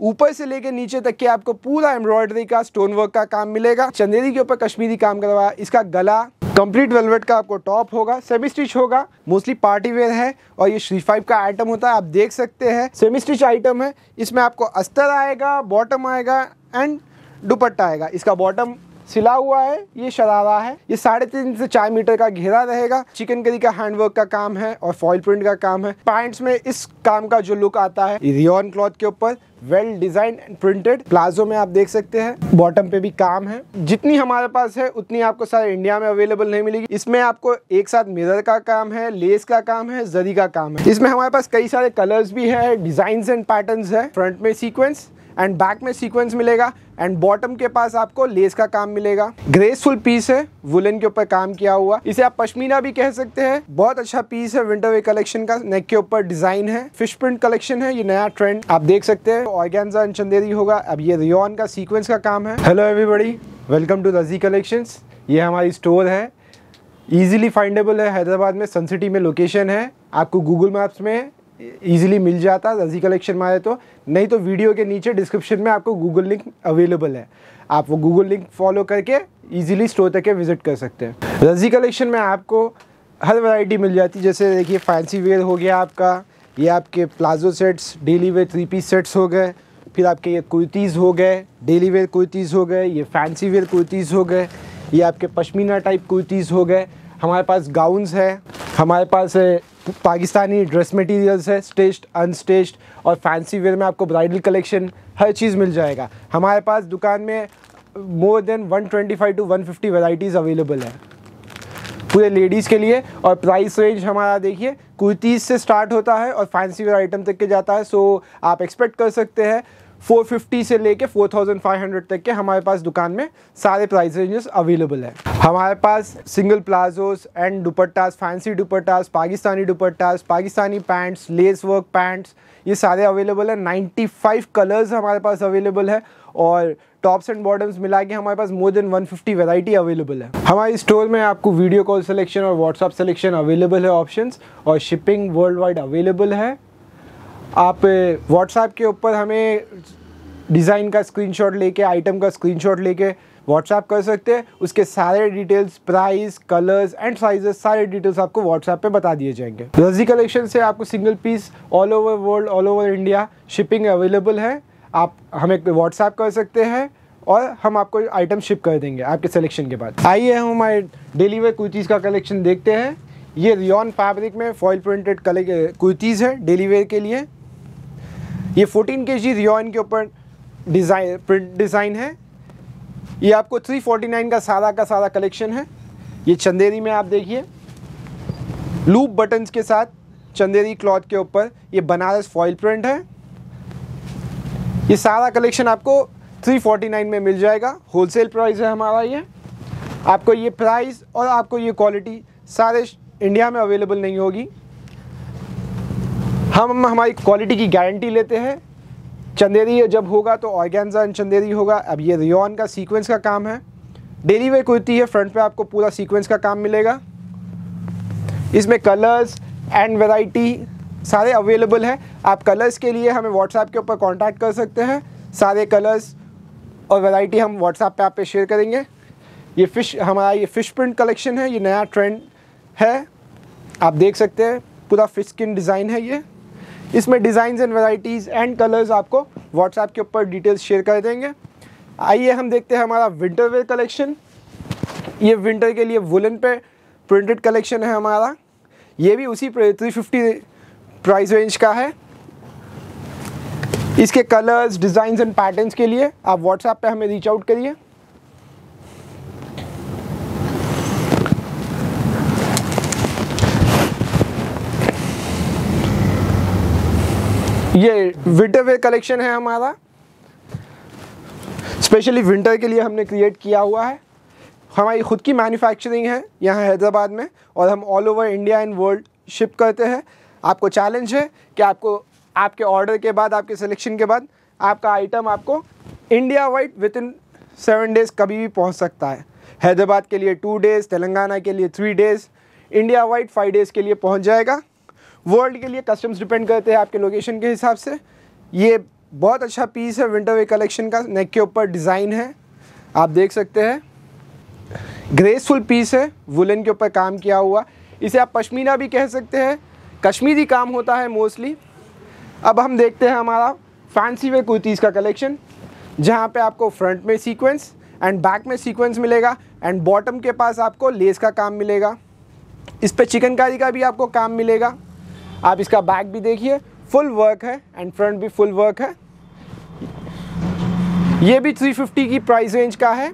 ऊपर से लेके नीचे तक के आपको पूरा एम्ब्रॉयडरी का स्टोन वर्क का काम मिलेगा। चंदेरी के ऊपर कश्मीरी काम करवाया, इसका गला कंप्लीट वेलवेट का आपको टॉप होगा सेमी स्टिच होगा मोस्टली पार्टी वेयर है, और ये श्री फाइव का आइटम होता है, आप देख सकते हैं। सेमी स्टिच आइटम है, इसमें आपको अस्तर आएगा बॉटम आएगा एंड दुपट्टा आएगा। इसका बॉटम सिला हुआ है, ये शरारा है। ये साढ़े तीन से चार मीटर का घेरा रहेगा। चिकन करी का हैंडवर्क का काम है और फॉइल प्रिंट का काम है। पैंट्स में इस काम का जो लुक आता है रियोन क्लॉथ के ऊपर well design and printed palazzo में आप देख सकते हैं। बॉटम पे भी काम है। जितनी हमारे पास है, उतनी आपको सारे इंडिया में अवेलेबल नहीं मिलेगी। इसमें आपको एक साथ मिरर का काम है लेस का काम है जरी का काम है। इसमें हमारे पास कई सारे कलर्स भी है डिज़ाइन एंड पैटर्न है। फ्रंट में सीक्वेंस एंड बैक में सीक्वेंस मिलेगा, एंड बॉटम के पास आपको लेस का काम मिलेगा। ग्रेसफुल पीस है वुलन के ऊपर काम किया हुआ। इसे आप पश्मीना भी कह सकते हैं। बहुत अच्छा पीस है विंटर वे कलेक्शन का नेक के ऊपर डिज़ाइन है। फ़िश प्रिंट कलेक्शन है, ये नया ट्रेंड आप देख सकते हैं। ऑर्गेन्जा चंदेरी होगा। अब ये रियोन का सीक्वेंस का काम है। Hello everybody welcome to Razi collections ये हमारी स्टोर है। इजीली फाइंडेबल है, हैदराबाद में सन सिटी में लोकेशन है। आपको गूगल मैप्स में इजीली मिल जाता रज़ी कलेक्शन में आए तो। नहीं तो वीडियो के नीचे डिस्क्रिप्शन में आपको गूगल लिंक अवेलेबल है। आप वो गूगल लिंक फॉलो करके ईजिली स्टोर तक के विज़िट कर सकते हैं। रज़ी कलेक्शन में आपको हर वैरायटी मिल जाती है जैसे देखिए फैंसी वेयर हो गया आपका, ये आपके palazzo sets daily wear three piece sets हो गए, फिर आपके ये कुर्तीज़ हो गए डेली वेयर कुर्तीज़ हो गए, ये फैंसी वेयर कुर्तीज़ हो गए, ये आपके पश्मीना टाइप कुर्तीज़ हो गए। हमारे पास गाउन्स है, हमारे पास पाकिस्तानी ड्रेस मटेरियल्स है स्टेस्ड अनस्टेस्ड और फैंसी वेयर में आपको ब्राइडल कलेक्शन हर चीज़ मिल जाएगा। हमारे पास दुकान में more than 125 to 150 varieties available है। पूरे लेडीज़ के लिए और प्राइस रेंज हमारा देखिए कुर्तीज़ से स्टार्ट होता है और फैंसी वेयर आइटम तक के जाता है सो आप एक्सपेक्ट कर सकते हैं। 450 से लेके 4500 तक के हमारे पास दुकान में सारे प्राइस रेंजेस अवेलेबल है। हमारे पास single palazzos and dupattas fancy dupattas, Pakistani dupattas, Pakistani pants lace work pants ये सारे अवेलेबल है। 95 कलर्स हमारे पास अवेलेबल है और टॉप्स एंड बॉटम्स मिला के हमारे पास मोर देन 150 वैरायटी अवेलेबल है। हमारे स्टोर में आपको वीडियो कॉल सिलेक्शन और व्हाट्सअप सिलेक्शन अवेलेबल है ऑप्शंस और शिपिंग वर्ल्ड वाइड अवेलेबल है। आप व्हाट्सएप के ऊपर हमें डिज़ाइन का स्क्रीनशॉट लेके, आइटम का स्क्रीनशॉट लेके व्हाट्सएप कर सकते हैं। उसके सारे details price colours and sizes सारे डिटेल्स आपको व्हाट्सएप पे बता दिए जाएँगे। रज़ी कलेक्शन से आपको single piece all over world all over India shipping available है। आप, हमें व्हाट्सएप कर सकते हैं और हम आपको आइटम शिप कर देंगे आपके सिलेक्शन के बाद। आइए हम हमारे डेली वेयर कुर्तीज़ का कलेक्शन देखते हैं। ये रियन फैब्रिक में फॉइल प्रिंटेड कुर्तीज़ है डेली वेयर के लिए। ये 14 के जी रियोन के ऊपर डिज़ाइन प्रिंट डिज़ाइन है। ये आपको 349 का सारा का सारा कलेक्शन है। ये चंदेरी में आप देखिए। लूप बटन्स के साथ चंदेरी क्लॉथ के ऊपर ये बनारस फॉइल प्रिंट है। ये सारा कलेक्शन आपको 349 में मिल जाएगा। होलसेल प्राइस है हमारा ये। आपको ये प्राइस और आपको ये क्वालिटी सारे इंडिया में अवेलेबल नहीं होगी। हम हमारी क्वालिटी की गारंटी लेते हैं। चंदेरी जब होगा तो ऑर्गेन्जा चंदेरी होगा। अब ये रियोन का सीक्वेंस का काम है। डेली वे कुर्ती है, फ्रंट पे आपको पूरा सीक्वेंस का काम मिलेगा। इसमें कलर्स एंड वैरायटी सारे अवेलेबल है। आप कलर्स के लिए हमें व्हाट्सएप के ऊपर कांटेक्ट कर सकते हैं। सारे कलर्स और वैरायटी हम व्हाट्सएप पे आप पे शेयर करेंगे। ये फ़िश हमारा ये फ़िश प्रिंट कलेक्शन है, ये नया ट्रेंड है। आप देख सकते हैं, पूरा फ़िश स्किन डिज़ाइन है ये। इसमें design and varieties and colours आपको व्हाट्सएप के ऊपर डिटेल्स शेयर कर देंगे। आइए हम देखते हैं हमारा विंटर वेयर कलेक्शन ये विंटर के लिए वुलन पे प्रिंटेड कलेक्शन है हमारा। ये भी उसी थ्री फिफ्टी प्राइस रेंज का है। इसके कलर्स डिज़ाइन एंड पैटर्न्स के लिए आप व्हाट्सएप पे हमें रीच आउट करिए। ये विंटर वेयर कलेक्शन है हमारा। स्पेशली विंटर के लिए हमने क्रिएट किया हुआ है। हमारी ख़ुद की मैन्युफैक्चरिंग है यहाँ हैदराबाद में और हम all over India and world ship करते हैं। आपको चैलेंज है कि आपको, आपके ऑर्डर के बाद, आपके सिलेक्शन के बाद आपका आइटम आपको India wide within seven days कभी भी पहुँच सकता है। हैदराबाद के लिए टू डेज़ तेलंगाना के लिए three days India wide five days के लिए पहुँच जाएगा। वर्ल्ड के लिए कस्टम्स डिपेंड करते हैं आपके लोकेशन के हिसाब से। ये बहुत अच्छा पीस है विंटर वे कलेक्शन का नेक के ऊपर डिज़ाइन है। आप देख सकते हैं। ग्रेसफुल पीस है वुलन के ऊपर काम किया हुआ। इसे आप पश्मीना भी कह सकते हैं। कश्मीरी काम होता है मोस्टली अब हम देखते हैं हमारा फैंसी वे कुर्तीज़ का कलेक्शन जहाँ पे आपको फ्रंट में सीक्वेंस एंड बैक में सीक्वेंस मिलेगा एंड बॉटम के पास आपको लेस का काम मिलेगा। इस पर चिकनकारी का भी आपको काम मिलेगा। आप इसका बैक भी देखिए फुल वर्क है एंड फ्रंट भी फुल वर्क है। ये भी 350 की प्राइस रेंज का है।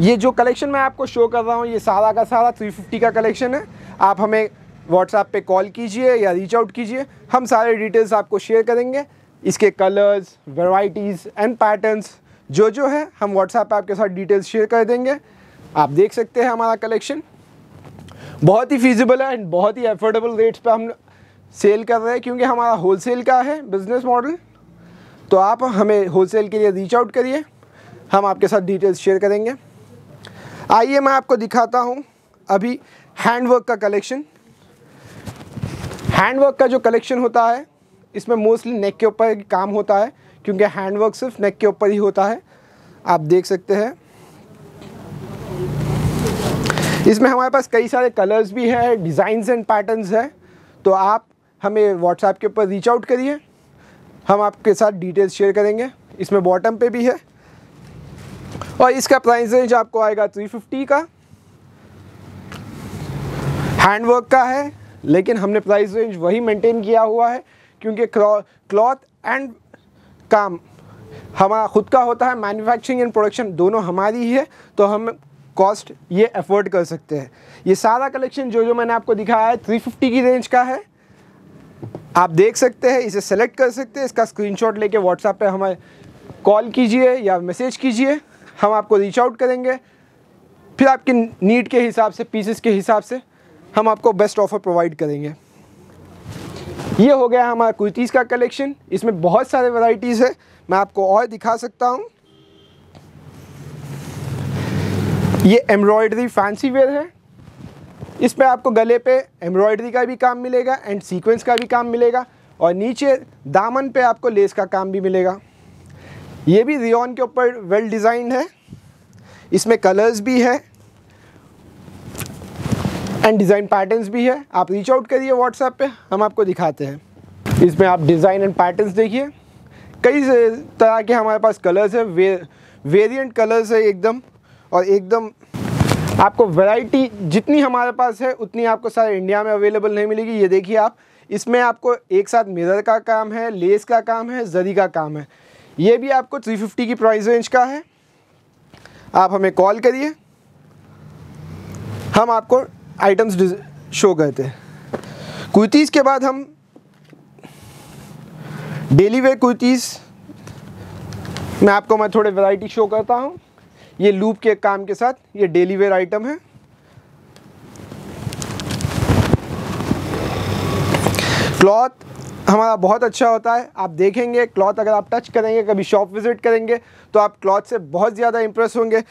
ये जो कलेक्शन मैं आपको शो कर रहा हूँ, ये सारा का सारा 350 का कलेक्शन है। आप हमें व्हाट्सएप पे कॉल कीजिए या रीच आउट कीजिए। हम सारे डिटेल्स आपको शेयर करेंगे। इसके कलर्स वेराइटीज़ एंड पैटर्न्स जो जो है, हम व्हाट्सएप पे आपके साथ डिटेल्स शेयर कर देंगे। आप देख सकते हैं हमारा कलेक्शन बहुत ही फिजिबल है एंड बहुत ही अफोर्डेबल रेट्स पे हम सेल कर रहे हैं क्योंकि हमारा होलसेल का है बिज़नेस मॉडल तो आप हमें होलसेल के लिए रीच आउट करिए। हम आपके साथ डिटेल्स शेयर करेंगे। आइए मैं आपको दिखाता हूँ अभी हैंडवर्क का कलेक्शन हैंडवर्क का जो कलेक्शन होता है, इसमें मोस्टली नेक के ऊपर काम होता है, क्योंकि हैंडवर्क सिर्फ़ नेक के ऊपर ही होता है। आप देख सकते हैं। इसमें हमारे पास कई सारे कलर्स भी हैं डिज़ाइंस एंड पैटर्न्स हैं। तो आप हमें व्हाट्सएप के ऊपर रीच आउट करिए। हम आपके साथ डिटेल्स शेयर करेंगे। इसमें बॉटम पे भी है। और इसका प्राइस रेंज आपको आएगा 350 का। हैंडवर्क का है, लेकिन हमने प्राइस रेंज वही मेंटेन किया हुआ है, क्योंकि क्लॉथ एंड काम, हमारा खुद का होता है मैन्युफैक्चरिंग एंड प्रोडक्शन दोनों हमारी ही है तो हम कॉस्ट ये अफोर्ड कर सकते हैं। ये सारा कलेक्शन जो जो मैंने आपको दिखाया है 350 की रेंज का है। आप देख सकते हैं, इसे सेलेक्ट कर सकते हैं, इसका स्क्रीनशॉट लेके व्हाट्सएप पे हमें कॉल कीजिए या मैसेज कीजिए, हम आपको रीच आउट करेंगे। फिर आपके नीड के हिसाब से पीसेस के हिसाब से, हम आपको बेस्ट ऑफ़र प्रोवाइड करेंगे। ये हो गया हमारा कुर्तीज़ का कलेक्शन इसमें बहुत सारे वैरायटीज़ है। मैं आपको और दिखा सकता हूँ। ये एम्ब्रॉयडरी फैंसी वेयर है। इसमें आपको गले पे एम्ब्रॉयडरी का भी काम मिलेगा एंड सीक्वेंस का भी काम मिलेगा और नीचे दामन पे आपको लेस का काम भी मिलेगा। ये भी रियन के ऊपर वेल डिज़ाइन है। इसमें कलर्स भी है एंड डिज़ाइन पैटर्न्स भी है। आप रीच आउट करिए व्हाट्सएप पे, हम आपको दिखाते हैं। इसमें आप डिज़ाइन एंड पैटर्न्स देखिए। कई तरह के हमारे पास कलर्स है, वे वेरिएंट कलर्स है एकदम और एकदम आपको वैरायटी जितनी हमारे पास है, उतनी आपको सारे इंडिया में अवेलेबल नहीं मिलेगी। ये देखिए आप, इसमें आपको एक साथ मिरर का काम है लेस का काम है जरी का काम है। ये भी आपको 350 की प्राइस रेंज का है। आप हमें कॉल करिए। हम आपको आइटम्स शो करते हैं। कुर्तीज़ के बाद हम डेली वेयर कुर्तीज़ में आपको, मैं थोड़े वैरायटी शो करता हूँ। ये लूप के काम के साथ ये डेली वेयर आइटम है। क्लॉथ हमारा बहुत अच्छा होता है। आप देखेंगे क्लॉथ अगर आप टच करेंगे, कभी शॉप विज़िट करेंगे तो आप क्लॉथ से बहुत ज़्यादा इंप्रेस होंगे।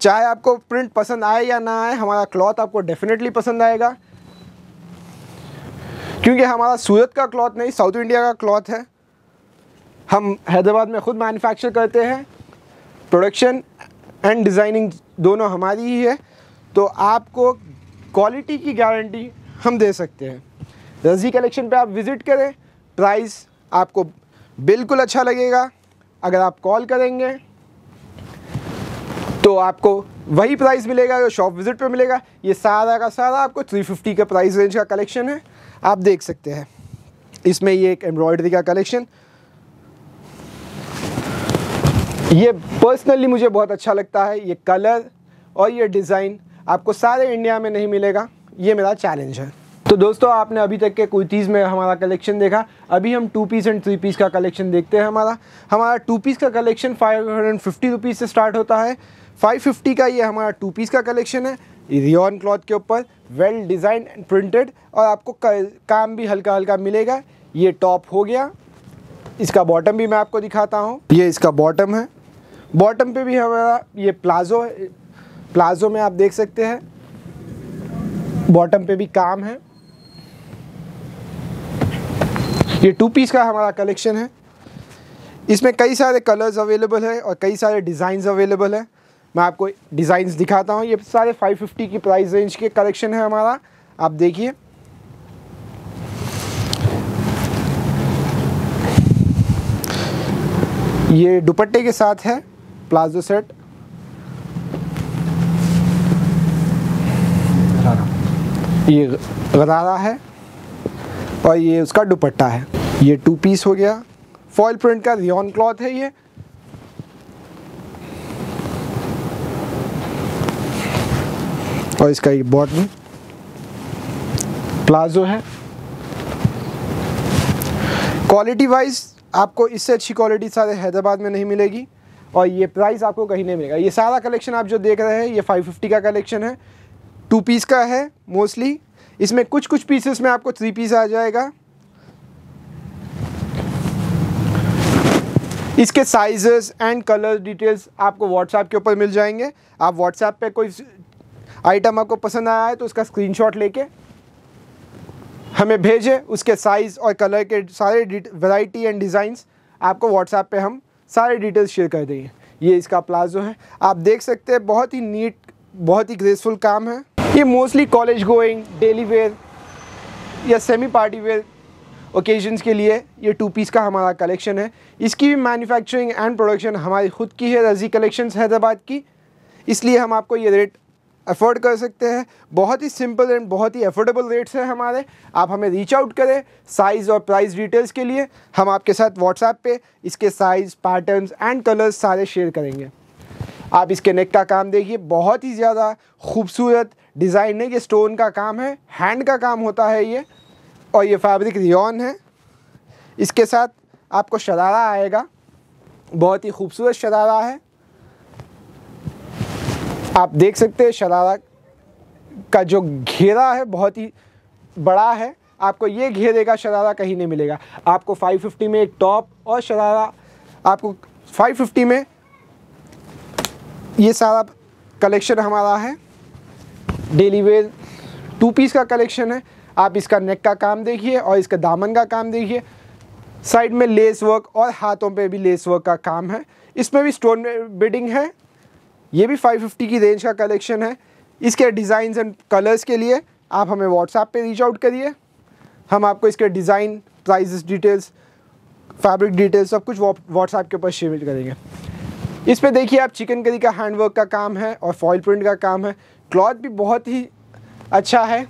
चाहे आपको प्रिंट पसंद आए या ना आए, हमारा क्लॉथ आपको डेफिनेटली पसंद आएगा। क्योंकि हमारा सूरत का क्लॉथ नहीं साउथ इंडिया का क्लॉथ है। हम हैदराबाद में ख़ुद मैन्युफैक्चर करते हैं। प्रोडक्शन एंड डिज़ाइनिंग दोनों हमारी ही है तो आपको क्वालिटी की गारंटी हम दे सकते हैं। रज़ी कलेक्शन पे आप विज़िट करें, प्राइस आपको बिल्कुल अच्छा लगेगा। अगर आप कॉल करेंगे तो आपको वही प्राइस मिलेगा जो शॉप विज़िट पे मिलेगा। ये सारा का सारा आपको 350 का प्राइस रेंज का कलेक्शन है। आप देख सकते हैं। इसमें ये एक एम्ब्रॉयडरी का कलेक्शन ये पर्सनली मुझे बहुत अच्छा लगता है, ये कलर और ये डिज़ाइन आपको सारे इंडिया में नहीं मिलेगा, ये मेरा चैलेंज है। तो दोस्तों, आपने अभी तक के कुर्तीज़ में हमारा कलेक्शन देखा। अभी हम two piece and three piece का कलेक्शन देखते हैं हमारा। हमारा टू पीस का collection five hundred fifty rupees से स्टार्ट होता है। फाइव फिफ्टी का ये हमारा टू पीस का कलेक्शन है रियॉन क्लॉथ के ऊपर वेल डिज़ाइन एंड प्रिंटेड और आपको काम भी हल्का हल्का मिलेगा। ये टॉप हो गया। इसका बॉटम भी मैं आपको दिखाता हूँ। ये इसका बॉटम है। बॉटम पे भी हमारा ये प्लाज़ो है। प्लाज़ो में आप देख सकते हैं। बॉटम पे भी काम है। ये टू पीस का हमारा कलेक्शन है। इसमें कई सारे कलर्स अवेलेबल है और कई सारे डिज़ाइंस अवेलेबल है। मैं आपको डिज़ाइंस दिखाता हूँ। ये सारे 550 की प्राइस रेंज के कलेक्शन है हमारा। आप देखिए। ये दुपट्टे के साथ है। Palazzo set. ये गरारा है और ये उसका दुपट्टा है। ये टू पीस हो गया। फॉयल प्रिंट का रियन क्लॉथ है ये। और इसका ये बॉटम प्लाजो है। क्वालिटी वाइज आपको इससे अच्छी क्वालिटी सारे हैदराबाद में नहीं मिलेगी। और ये प्राइस आपको कहीं नहीं मिलेगा। ये सारा कलेक्शन आप जो देख रहे हैं, ये 550 का कलेक्शन है। टू पीस का है मोस्टली इसमें कुछ कुछ पीसेस में आपको थ्री पीस आ जाएगा। इसके साइजेस एंड कलर डिटेल्स आपको व्हाट्सएप के ऊपर मिल जाएँगे। आप व्हाट्सएप पे कोई आइटम आपको पसंद आया है तो उसका स्क्रीनशॉट लेके हमें भेजें। उसके साइज़ और कलर के सारे वैरायटी एंड डिज़ाइंस आपको व्हाट्सएप पे हम सारे डिटेल्स शेयर कर देंगे। ये इसका प्लाजो है। आप देख सकते हैं, बहुत ही नीट बहुत ही ग्रेसफुल काम है। ये mostly college going daily wear या सेमी पार्टी वेयर ओकेजन्स के लिए ये टू पीस का हमारा कलेक्शन है। इसकी भी मैन्युफैक्चरिंग एंड प्रोडक्शन हमारी खुद की है रज़ी कलेक्शंस हैदराबाद की। इसलिए हम आपको ये रेट अफोर्ड कर सकते हैं। बहुत ही सिंपल एंड बहुत ही अफोर्डेबल रेट्स हैं हमारे। आप हमें रीच आउट करें साइज़ और प्राइस डिटेल्स के लिए। हम आपके साथ व्हाट्सएप पे इसके साइज़ पैटर्न्स एंड कलर्स सारे शेयर करेंगे। आप इसके नेक का काम देखिए। बहुत ही ज़्यादा खूबसूरत डिज़ाइन है। ये स्टोन का काम है। हैंड का काम होता है ये। और ये फैब्रिक रियन है। इसके साथ आपको शरारा आएगा। बहुत ही खूबसूरत शरारा है। आप देख सकते हैं शरारा का जो घेरा है, बहुत ही बड़ा है। आपको ये घेरे का शरारा कहीं नहीं मिलेगा। आपको 550 में एक टॉप और शरारा, आपको 550 में ये सारा कलेक्शन हमारा है। डेली वेयर टू पीस का कलेक्शन है। आप इसका नेक का काम देखिए और इसका दामन का काम देखिए। साइड में लेस वर्क और हाथों पे भी लेस वर्क का काम है। इसमें भी स्टोन बिडिंग है। ये भी 550 की रेंज का कलेक्शन है। इसके डिज़ाइन एंड कलर्स के लिए आप हमें व्हाट्सएप पे रीच आउट करिए। हम आपको इसके design prices details fabric details सब कुछ व्हाट्सएप के ऊपर शेयर करेंगे। इस पर देखिए आप चिकन करी का हैंडवर्क का काम है और फॉइल प्रिंट का काम है। क्लॉथ भी बहुत ही अच्छा है।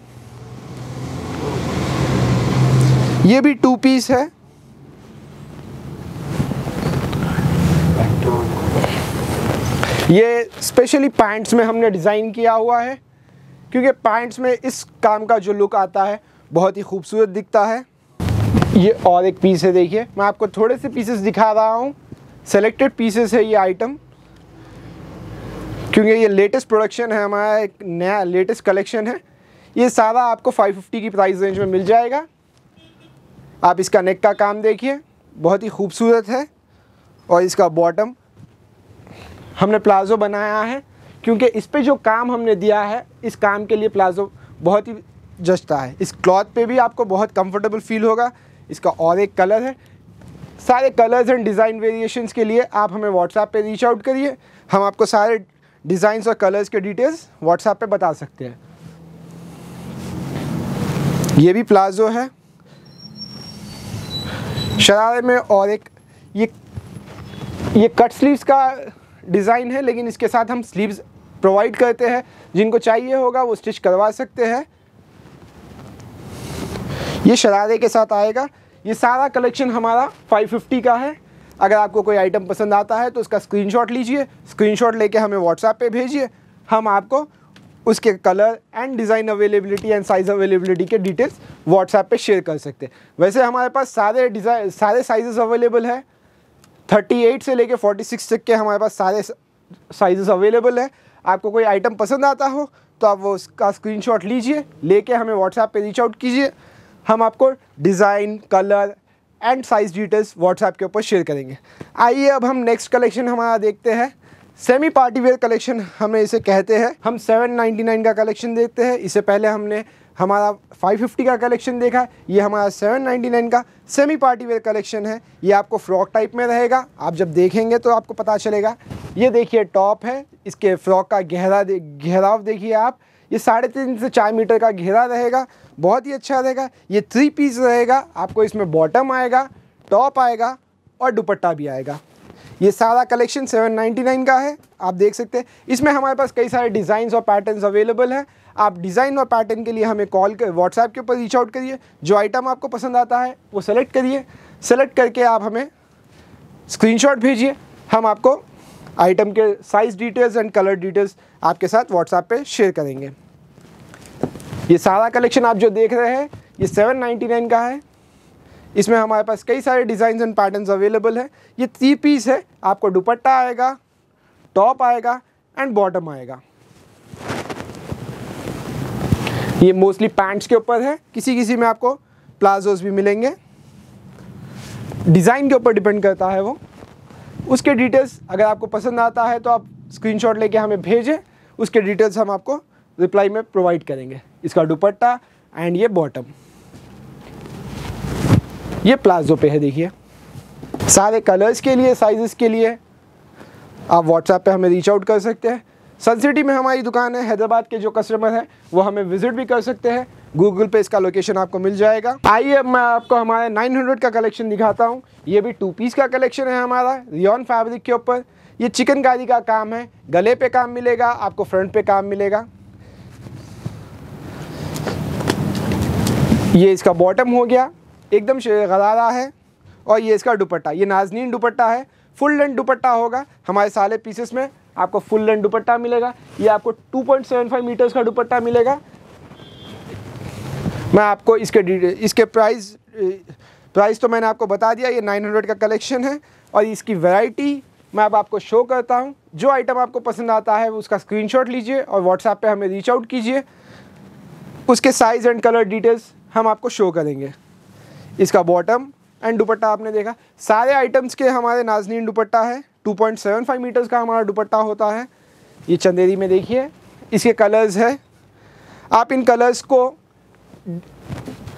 ये भी टू पीस है। ये स्पेशली पैंट्स में हमने डिज़ाइन किया हुआ है, क्योंकि पैंट्स में इस काम का जो लुक आता है, बहुत ही खूबसूरत दिखता है। ये और एक पीस है, देखिए। मैं आपको थोड़े से पीसेस दिखा रहा हूँ। सेलेक्टेड पीसेस है ये आइटम क्योंकि ये लेटेस्ट प्रोडक्शन है, हमारा एक नया लेटेस्ट कलेक्शन है। ये सारा आपको 550 की प्राइस रेंज में मिल जाएगा। आप इसका नेक का काम देखिए। बहुत ही खूबसूरत है। और इसका बॉटम हमने प्लाज़ो बनाया है, क्योंकि इस पर जो काम हमने दिया है, इस काम के लिए प्लाज़ो बहुत ही जचता है। इस क्लॉथ पे भी आपको बहुत कंफर्टेबल फील होगा। इसका और एक कलर है। सारे कलर्स एंड डिज़ाइन वेरिएशंस के लिए आप हमें व्हाट्सएप पे रीच आउट करिए। हम आपको सारे डिज़ाइंस और कलर्स के डिटेल्स व्हाट्सएप पे बता सकते हैं। ये भी प्लाज़ो है। शरारे में और एक, ये ये कट स्लीव्स का डिज़ाइन है, लेकिन इसके साथ हम स्लीव्स प्रोवाइड करते हैं। जिनको चाहिए होगा, वो स्टिच करवा सकते हैं। ये शरारे के साथ आएगा। ये सारा कलेक्शन हमारा 550 का है। अगर आपको कोई आइटम पसंद आता है तो उसका स्क्रीनशॉट लीजिए। स्क्रीनशॉट लेके हमें व्हाट्सएप पे भेजिए। हम आपको उसके colour and design availability and size availability के डिटेल्स व्हाट्सएप पे शेयर कर सकते हैं। वैसे हमारे पास सारे डिज़ाइन सारे साइजेस अवेलेबल है। 38 से लेके 46 तक के हमारे पास सारे साइजेस अवेलेबल है। आपको कोई आइटम पसंद आता हो तो आप वो उसका स्क्रीनशॉट लीजिए, लेके हमें व्हाट्सएप पे रीच आउट कीजिए। हम आपको design colour and size details WhatsApp के ऊपर शेयर करेंगे। आइए अब हम नेक्स्ट कलेक्शन हमारा देखते हैं। सेमी पार्टी वेयर कलेक्शन हमें इसे कहते हैं। हम 799 का कलेक्शन देखते हैं। इससे पहले हमने हमारा 550 का कलेक्शन देखा ये हमारा 799 का सेमी पार्टी वेयर कलेक्शन है ये आपको फ्रॉक टाइप में रहेगा आप जब देखेंगे तो आपको पता चलेगा। ये देखिए टॉप है इसके फ्रॉक का गहरा दे, गहराव देखिए आप ये साढ़े तीन से चार मीटर का घेरा रहेगा बहुत ही अच्छा रहेगा ये थ्री पीस रहेगा आपको इसमें बॉटम आएगा टॉप आएगा और दुपट्टा भी आएगा। ये सारा कलेक्शन 799 का है आप देख सकते हैं। इसमें हमारे पास कई सारे डिज़ाइन और पैटर्न्स अवेलेबल हैं। आप डिज़ाइन और पैटर्न के लिए हमें कॉल कर व्हाट्सएप के ऊपर रीच आउट करिए। जो आइटम आपको पसंद आता है, वो सेलेक्ट करिए। सेलेक्ट करके आप हमें स्क्रीनशॉट भेजिए। हम आपको आइटम के size details and colour details आपके साथ व्हाट्सएप पे शेयर करेंगे। ये सारा कलेक्शन आप जो देख रहे हैं, ये 799 का है। इसमें हमारे पास कई सारे डिज़ाइन एंड पैटर्न्स अवेलेबल हैं। ये थ्री पीस है। आपको दुपट्टा आएगा टॉप आएगा एंड बॉटम आएगा। ये मोस्टली पैंट्स के ऊपर है। किसी किसी में आपको प्लाजोज भी मिलेंगे। डिज़ाइन के ऊपर डिपेंड करता है वो। उसके डिटेल्स अगर आपको पसंद आता है तो आप स्क्रीनशॉट लेके हमें भेजें। उसके डिटेल्स हम आपको रिप्लाई में प्रोवाइड करेंगे। इसका दुपट्टा एंड ये बॉटम ये प्लाजो पे है, देखिए। सारे कलर्स के लिए साइज़ के लिए आप व्हाट्सएप पे हमें रीच आउट कर सकते हैं। सन सिटी में हमारी दुकान है, हैदराबाद के जो कस्टमर हैं, वो हमें विज़िट भी कर सकते हैं। गूगल पे इसका लोकेशन आपको मिल जाएगा। आइए अब मैं आपको हमारे 900 का कलेक्शन दिखाता हूँ। ये भी टू पीस का कलेक्शन है हमारा रियन फैब्रिक के ऊपर। ये चिकनकारी का काम है, गले पे काम मिलेगा, आपको फ्रंट पे काम मिलेगा। ये इसका बॉटम हो गया, एकदम गरारा है। और ये इसका दुपट्टा, ये नाजनीन दुपट्टा है फुल लेंथ दुपट्टा होगा। हमारे सारे पीसेस में आपको फुल लेंथ दुपट्टा मिलेगा। ये आपको 2.75 मीटर्स का दुपट्टा मिलेगा। मैं आपको इसके इसके प्राइस प्राइस तो मैंने आपको बता दिया, ये 900 का कलेक्शन है। और इसकी वैरायटी मैं अब आपको शो करता हूँ। जो आइटम आपको पसंद आता है, उसका स्क्रीनशॉट लीजिए और व्हाट्सएप पे हमें रीच आउट कीजिए। उसके साइज़ एंड कलर डिटेल्स हम आपको शो करेंगे। इसका बॉटम एंड दुपट्टा आपने देखा। सारे आइटम्स के हमारे नाजनीन दुपट्टा है। 2.75 मीटर्स का हमारा दुपट्टा होता है। ये चंदेरी में देखिए, इसके कलर्स है। आप इन कलर्स को,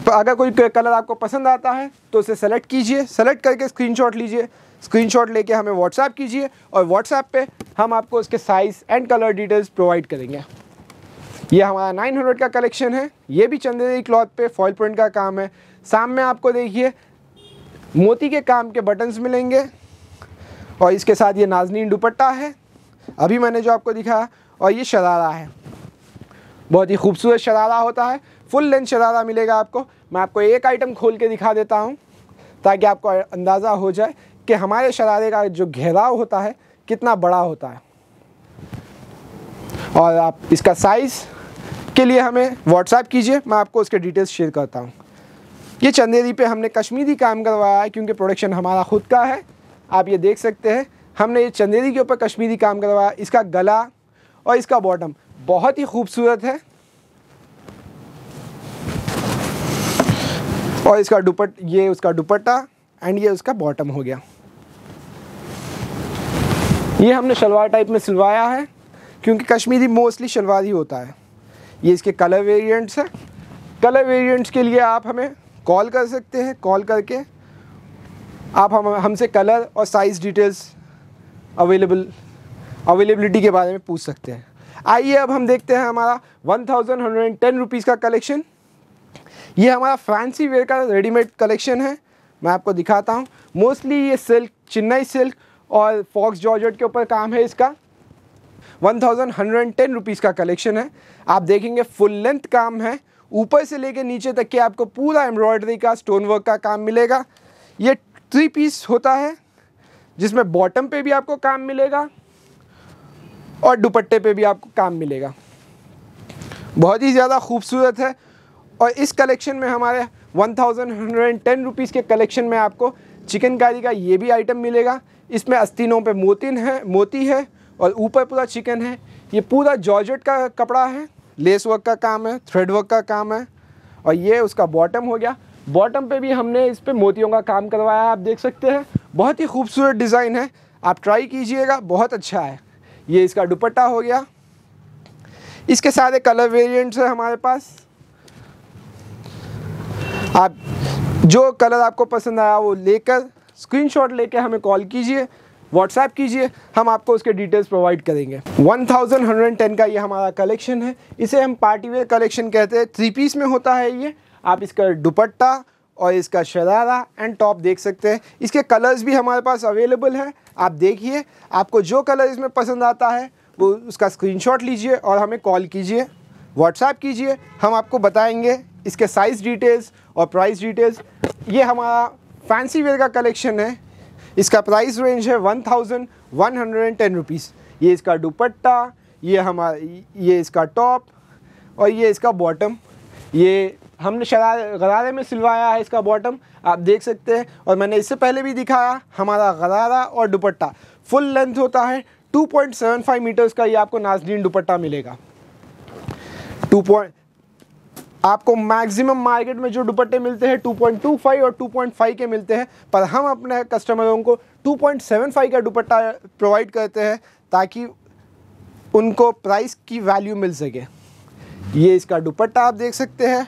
अगर कोई कलर आपको पसंद आता है तो उसे सेलेक्ट कीजिए। सेलेक्ट करके स्क्रीनशॉट लीजिए। स्क्रीनशॉट लेके हमें व्हाट्सएप कीजिए और व्हाट्सएप पे हम आपको उसके size and colour details provide करेंगे। ये हमारा 900 का कलेक्शन है। ये भी चंदेरी क्लॉथ पे फॉइल प्रिंट का काम है। सामने आपको देखिए, मोती के काम के बटन्स मिलेंगे। और इसके साथ ये नाजनीन दुपट्टा है। अभी मैंने जो आपको दिखाया, और ये शरारा है। बहुत ही खूबसूरत शरारा होता है। फुल लेंथ शरारा मिलेगा आपको। मैं आपको एक आइटम खोल के दिखा देता हूँ, ताकि आपको अंदाज़ा हो जाए कि हमारे शरारे का जो घेराव होता है, कितना बड़ा होता है। और आप इसका साइज़ के लिए हमें व्हाट्सएप कीजिए, मैं आपको उसके डिटेल्स शेयर करता हूँ। ये चंदेरी पे हमने कश्मीरी काम करवाया है, क्योंकि प्रोडक्शन हमारा ख़ुद का है। आप ये देख सकते हैं, हमने ये चंदेरी के ऊपर कश्मीरी काम करवाया, इसका गला और इसका बॉटम बहुत ही खूबसूरत है। और इसका दुपट, ये उसका दुपट्टा एंड ये उसका बॉटम हो गया। ये हमने शलवार टाइप में सिलवाया है, क्योंकि कश्मीरी मोस्टली शलवार ही होता है। ये इसके कलर वेरिएंट्स हैं। कलर वेरिएंट्स के लिए आप हमें कॉल कर सकते हैं कॉल करके आप हम, हमसे कलर और साइज़ डिटेल्स अवेलेबल अवेलेबिलिटी के बारे में पूछ सकते हैं। आइए अब हम देखते हैं हमारा one thousand hundred and ten rupees का कलेक्शन ये हमारा फैंसी वेयर का रेडीमेड कलेक्शन है। मैं आपको दिखाता हूँ। मोस्टली ये सिल्क चेन्नई सिल्क और फॉक्स जॉर्जेट के ऊपर काम है इसका। One thousand hundred and ten rupees का कलेक्शन है। आप देखेंगे फुल लेंथ काम है। ऊपर से लेके नीचे तक के आपको पूरा एम्ब्रॉयडरी का स्टोन वर्क का काम मिलेगा। ये थ्री पीस होता है, जिसमें बॉटम पे भी आपको काम मिलेगा और दुपट्टे पे भी आपको काम मिलेगा। बहुत ही ज़्यादा खूबसूरत है और इस कलेक्शन में हमारे one thousand hundred and ten rupees के कलेक्शन में आपको चिकनकारी का ये भी आइटम मिलेगा। इसमें अस्तीनों पे मोतिन है, मोती है और ऊपर पूरा चिकन है। ये पूरा जॉर्जेट का कपड़ा है लेस वर्क का काम है थ्रेड वर्क का काम है और ये उसका बॉटम हो गया। बॉटम पे भी हमने इस पर मोतियों का काम करवाया आप देख सकते हैं। बहुत ही खूबसूरत डिज़ाइन है। आप ट्राई कीजिएगा, बहुत अच्छा है। ये इसका दुपट्टा हो गया। इसके सारे कलर वेरिएंट्स हैं हमारे पास। आप जो कलर आपको पसंद आया वो लेकर स्क्रीनशॉट लेके हमें कॉल कीजिए व्हाट्सएप कीजिए, हम आपको उसके डिटेल्स प्रोवाइड करेंगे। 1110 का ये हमारा कलेक्शन है। इसे हम पार्टी वेयर कलेक्शन कहते हैं। थ्री पीस में होता है ये। आप इसका दुपट्टा और इसका शरारा एंड टॉप देख सकते हैं। इसके कलर्स भी हमारे पास अवेलेबल हैं। आप देखिए, आपको जो कलर इसमें पसंद आता है, वो उसका स्क्रीनशॉट लीजिए और हमें कॉल कीजिए व्हाट्सएप कीजिए, हम आपको बताएँगे इसके साइज़ डिटेल्स और प्राइस डिटेल्स ये हमारा फैंसी वेयर का कलेक्शन है। इसका प्राइस रेंज है one thousand one hundred and ten rupees ये इसका दुपट्टा, ये हमारा, ये इसका टॉप और ये इसका बॉटम ये हमने गरारे में सिलवाया है इसका बॉटम आप देख सकते हैं। और मैंने इससे पहले भी दिखाया, हमारा गरारा और दुपट्टा। फुल लेंथ होता है 2.75 मीटर्स का ये आपको नाजनीन दुपट्टा मिलेगा। 2. आपको मैक्सिमम मार्केट में जो दुपट्टे मिलते हैं 2.25 और 2.5 के मिलते हैं। पर हम अपने कस्टमरों को 2.75 का दुपट्टा प्रोवाइड करते हैं, ताकि उनको प्राइस की वैल्यू मिल सके। ये इसका दुपट्टा आप देख सकते हैं।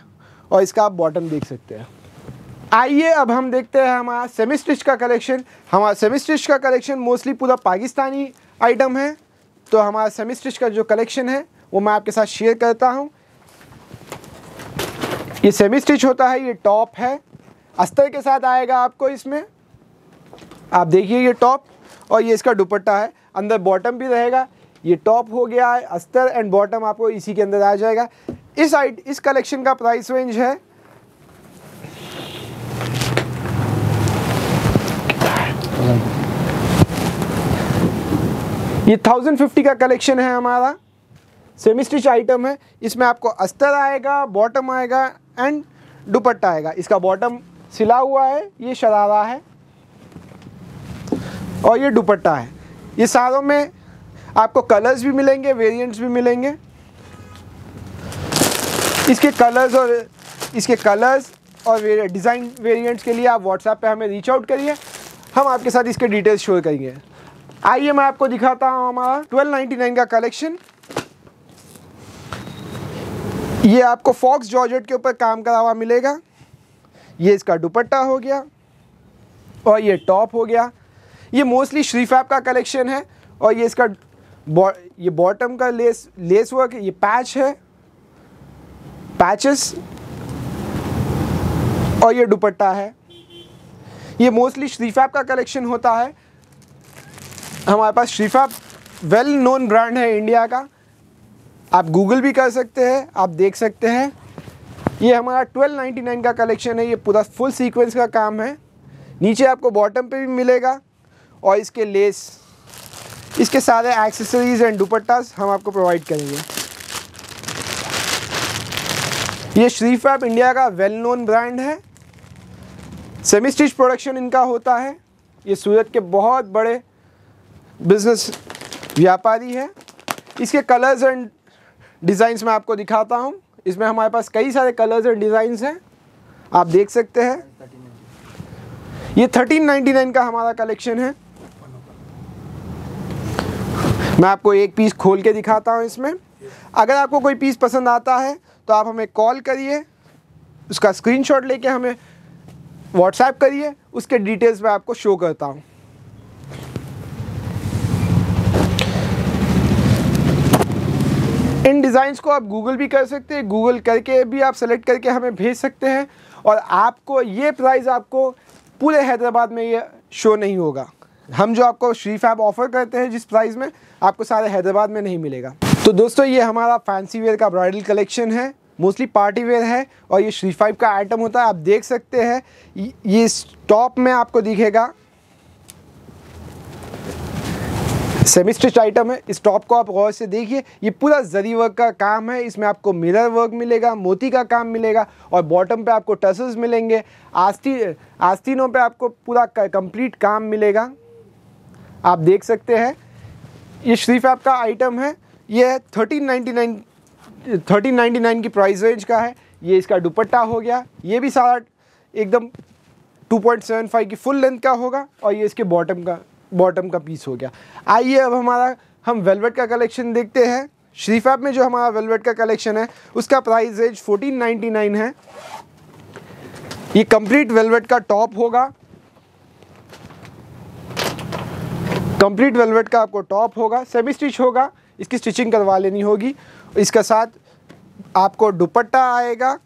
और इसका आप बॉटम देख सकते हैं। आइए, अब हम देखते हैं हमारा सेमी स्टिच का कलेक्शन हमारा सेमी स्टिच का कलेक्शन मोस्टली पूरा पाकिस्तानी आइटम है। तो हमारा सेमी स्टिच का जो कलेक्शन है, वो मैं आपके साथ शेयर करता हूँ। ये सेमी स्टिच होता है, ये टॉप है। अस्तर के साथ आएगा आपको इसमें। आप देखिए ये टॉप और ये इसका दुपट्टा है। अंदर बॉटम भी रहेगा। ये टॉप हो गया है, अस्तर एंड बॉटम आपको इसी के अंदर आ जाएगा। इस आइट इस कलेक्शन का प्राइस रेंज है। ये थाउज़ेंड फिफ्टी का कलेक्शन है हमारा। सेमी स्टिच आइटम है। इसमें आपको अस्तर आएगा बॉटम आएगा एंड दुपट्टा आएगा। इसका बॉटम सिला हुआ है, ये शरारा है, और ये दुपट्टा है। ये सारों में आपको कलर्स भी मिलेंगे वेरिएंट्स भी मिलेंगे। इसके कलर्स और, इसके कलर्स और डिज़ाइन वेरिएंट्स के लिए आप व्हाट्सएप पे हमें रीच आउट करिए। हम आपके साथ इसके डिटेल्स शेयर करेंगे। आइए मैं आपको दिखाता हूँ हमारा 1299 का कलेक्शन ये आपको फॉक्स जॉर्जेट के ऊपर काम करा हुआ मिलेगा। ये इसका दुपट्टा हो गया और ये टॉप हो गया। ये मोस्टली श्रीफैप का कलेक्शन है और ये इसका बॉ ये बॉटम का लेस लेस वर्क ये पैच है। पैचेस और ये दुपट्टा है। ये मोस्टली श्रीफैप का कलेक्शन होता है। हमारे पास श्रीफैप वेल नोन ब्रांड है इंडिया का। आप गूगल भी कर सकते हैं, आप देख सकते हैं। ये हमारा 1299 का कलेक्शन है, ये पूरा फुल सीक्वेंस का काम है। नीचे आपको बॉटम पे भी मिलेगा। और इसके लेस इसके सारे एक्सेसरीज एंड दुपट्टास हम आपको प्रोवाइड करेंगे। ये श्रीफैप इंडिया का वेल नोन ब्रांड है। सेमी स्टिच प्रोडक्शन इनका होता है। ये सूरत के बहुत बड़े बिज़नेस व्यापारी है। इसके कलर्स एंड डिज़ाइंस मैं आपको दिखाता हूँ। इसमें हमारे पास कई सारे कलर्स एंड डिज़ाइंस हैं। आप देख सकते हैं। ये 1399 का हमारा कलेक्शन है। मैं आपको एक पीस खोल के दिखाता हूँ इसमें। अगर आपको कोई पीस पसंद आता है तो आप हमें कॉल करिए, उसका स्क्रीनशॉट लेके हमें व्हाट्सएप करिए, उसके डिटेल्स मैं आपको शो करता हूँ। इन डिज़ाइंस को आप गूगल भी कर सकते हैं गूगल करके भी आप सेलेक्ट करके हमें भेज सकते हैं और आपको ये प्राइस आपको पूरे हैदराबाद में ये शो नहीं होगा। हम जो आपको श्री फैब ऑफ़र करते हैं जिस प्राइस में, आपको सारे हैदराबाद में नहीं मिलेगा। तो दोस्तों, ये हमारा फैंसी वेयर का ब्राइडल कलेक्शन है। मोस्टली पार्टी वेयर है और ये श्री फाइव का आइटम होता है, आप देख सकते हैं। ये टॉप में आपको दिखेगा। सेमी स्टिच आइटम है, इस टॉप को आप गौर से देखिए। ये पूरा जरी वर्क का काम है, इसमें आपको मिरर वर्क मिलेगा, मोती का काम मिलेगा और बॉटम पे आपको टसल्स मिलेंगे। आस्ती, आस्तीनों पे आपको पूरा कंप्लीट काम मिलेगा। आप देख सकते हैं। ये शरीफ का आइटम है ये thirteen ninety nine thirteen ninety nine की प्राइस रेंज का है, ये इसका दुपट्टा हो गया, ये भी सारा एकदम 2.75 की फुल लेंथ का होगा और ये इसके बॉटम का बॉटम का पीस हो गया। आइए अब हमारा, हम वेलवेट का कलेक्शन देखते हैं। श्रीफैब में जो हमारा वेलवेट का कलेक्शन है, उसका प्राइस रेंज 1499 है। ये कंप्लीट वेलवेट का टॉप होगा। कंप्लीट वेलवेट का आपको टॉप होगा सेमी स्टिच होगा। इसकी स्टिचिंग करवा लेनी होगी। इसके साथ आपको दुपट्टा आएगा,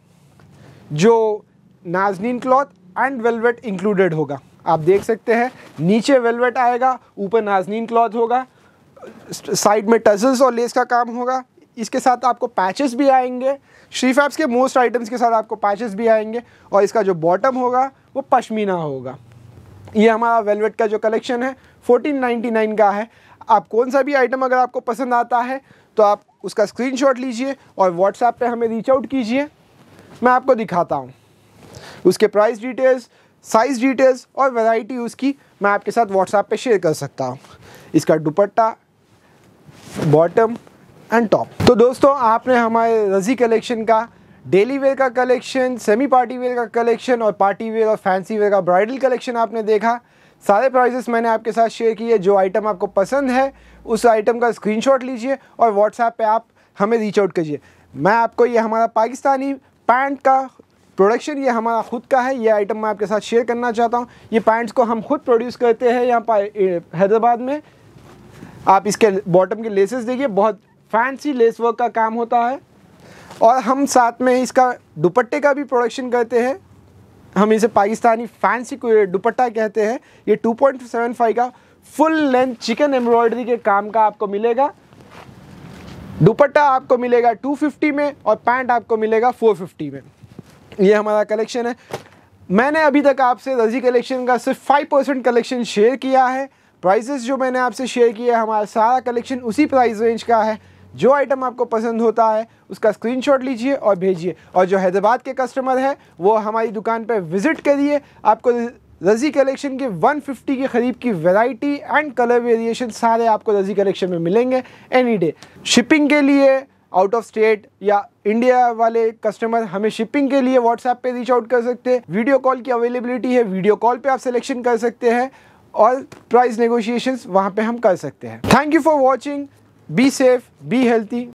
जो nazneen cloth and velvet included होगा। आप देख सकते हैं, नीचे वेलवेट आएगा, ऊपर नाजनीन क्लॉथ होगा, साइड में टजल्स और लेस का काम होगा। इसके साथ आपको पैचेस भी आएँगे श्रीफैब्स के मोस्ट आइटम्स के साथ आपको पैचेस भी आएँगे और इसका जो बॉटम होगा, वो पश्मीना होगा। ये हमारा वेलवेट का जो कलेक्शन है 1499 का है। आप कौन सा भी आइटम अगर आपको पसंद आता है तो आप उसका स्क्रीनशॉट लीजिए और व्हाट्सएप पे हमें रीच आउट कीजिए। मैं आपको दिखाता हूँ। उसके प्राइस डिटेल्स साइज़ डिटेल्स और वैरायटी उसकी मैं आपके साथ व्हाट्सएप पे शेयर कर सकता हूँ। इसका दुपट्टा बॉटम एंड टॉप तो दोस्तों, आपने हमारे रज़ी कलेक्शन का डेली वेयर का कलेक्शन सेमी पार्टी वेयर का कलेक्शन और पार्टी वेयर और फैंसी वेयर का ब्राइडल कलेक्शन आपने देखा। सारे प्राइजेस मैंने आपके साथ शेयर किए जो आइटम आपको पसंद है, उस आइटम का स्क्रीनशॉट लीजिए और व्हाट्सएप पे आप हमें रीच आउट कीजिए। मैं आपको, ये हमारा पाकिस्तानी पैंट का प्रोडक्शन ये हमारा खुद का है, ये आइटम मैं आपके साथ शेयर करना चाहता हूँ। ये पैंट्स को हम खुद प्रोड्यूस करते हैं यहाँ हैदराबाद में। आप इसके बॉटम के लेसेस देखिए, बहुत फैंसी लेस वर्क का काम होता है। और हम साथ में इसका दुपट्टे का भी प्रोडक्शन करते हैं। हम इसे पाकिस्तानी फैंसी को दुपट्टा कहते हैं। ये 2.75 का फुल लेंथ चिकन एम्ब्रॉयडरी के काम का आपको मिलेगा। दुपट्टा आपको मिलेगा 250 में और पैंट आपको मिलेगा 450 में। ये हमारा कलेक्शन है। मैंने अभी तक आपसे रज़ी कलेक्शन का सिर्फ़ 5 परसेंट कलेक्शन शेयर किया है। प्राइसेस जो मैंने आपसे शेयर किया है, हमारा सारा कलेक्शन उसी प्राइस रेंज का है। जो आइटम आपको पसंद होता है, उसका स्क्रीनशॉट लीजिए और भेजिए। और जो हैदराबाद के कस्टमर है, वो हमारी दुकान पर विज़िट करिए। आपको रज़ी कलेक्शन के 150 के करीब की वैरायटी एंड कलर वेरिएशन सारे आपको रज़ी कलेक्शन में मिलेंगे एनी डे शिपिंग के लिए आउट ऑफ़ स्टेट या इंडिया वाले कस्टमर हमें शिपिंग के लिए व्हाट्सएप पे रीच आउट कर सकते हैं। वीडियो कॉल की अवेलेबिलिटी है वीडियो कॉल पे आप सिलेक्शन कर सकते हैं और प्राइस नेगोशिएशंस वहाँ पे हम कर सकते हैं। Thank you for watching be safe be healthy